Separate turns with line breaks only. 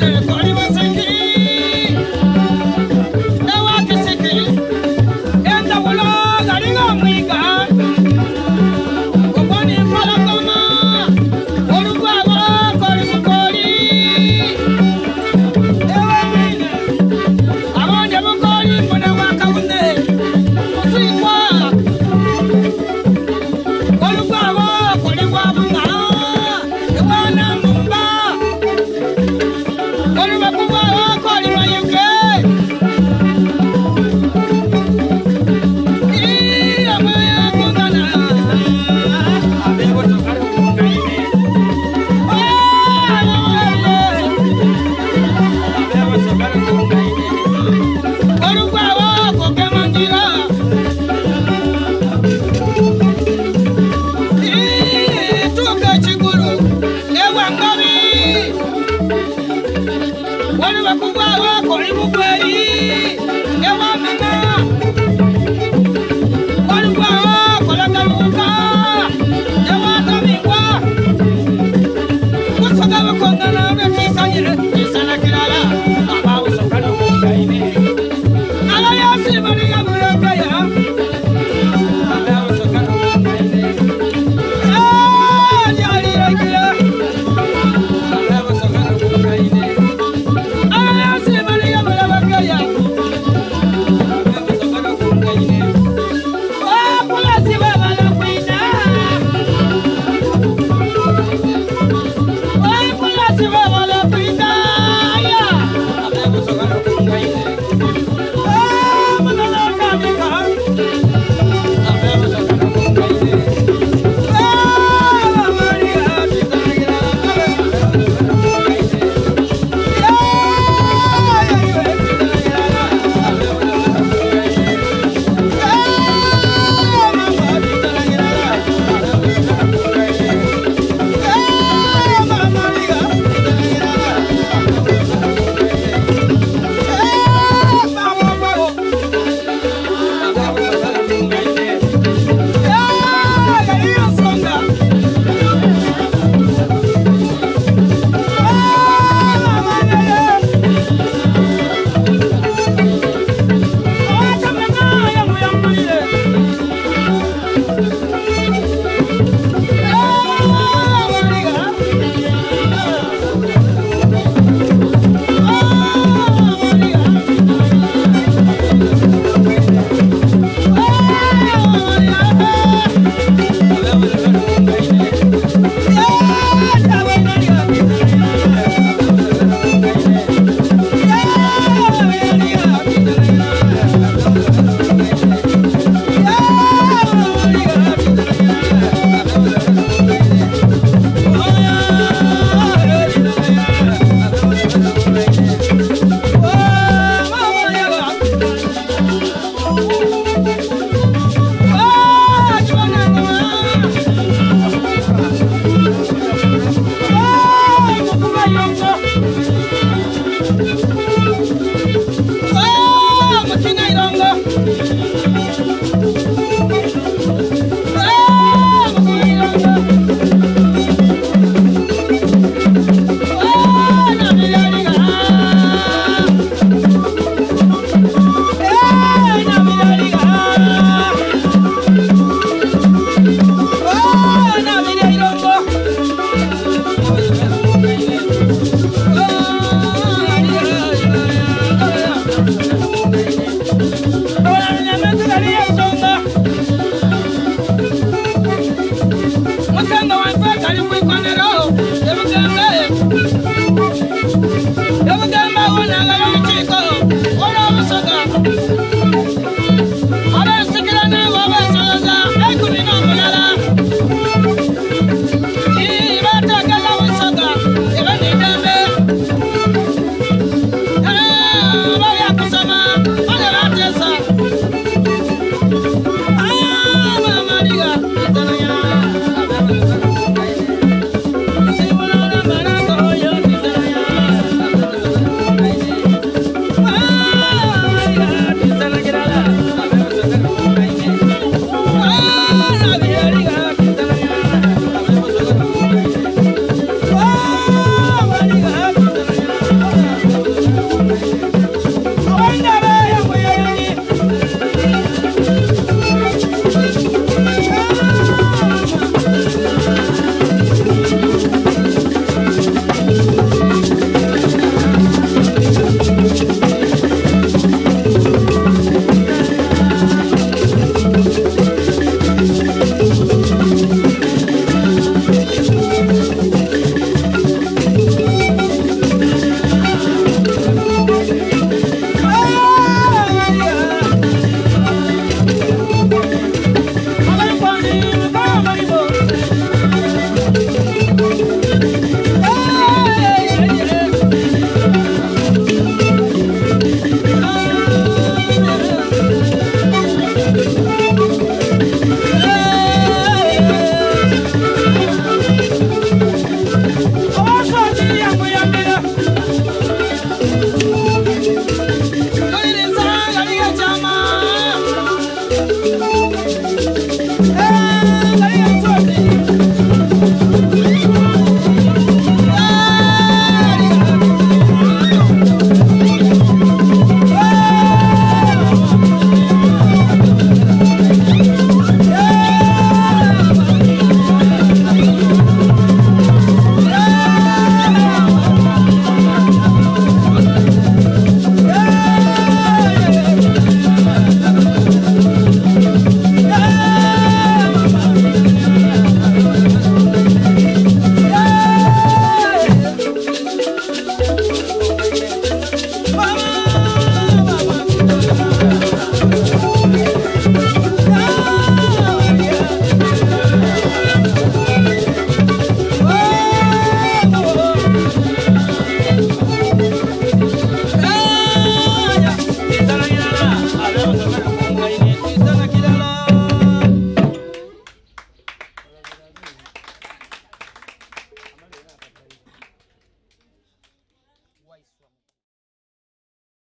jẹ̀rẹ̀ kọ́rí. Guadalajara.